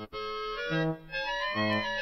Thank you.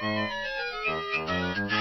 Thank you.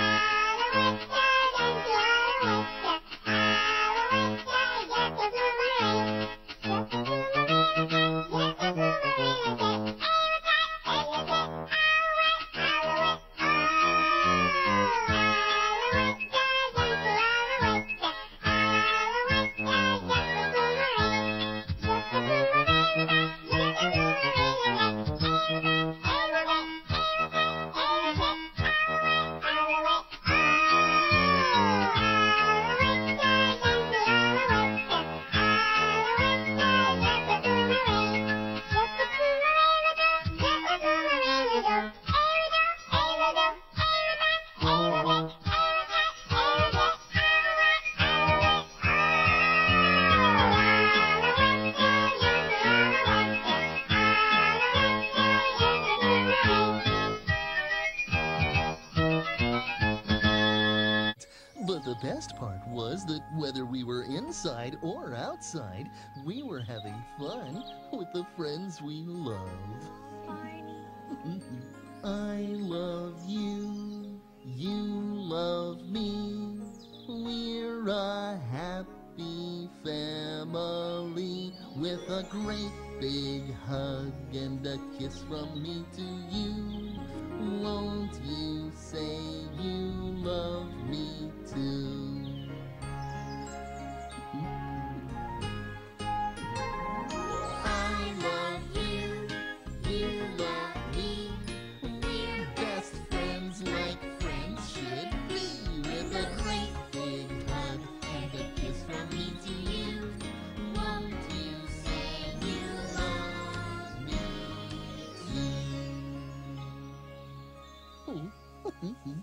But the best part was that whether we were inside or outside, we were having fun with the friends we love. I love you, you love me. We're a happy family with a great big hug and a kiss from me to you. Won't you say you love me 咦咦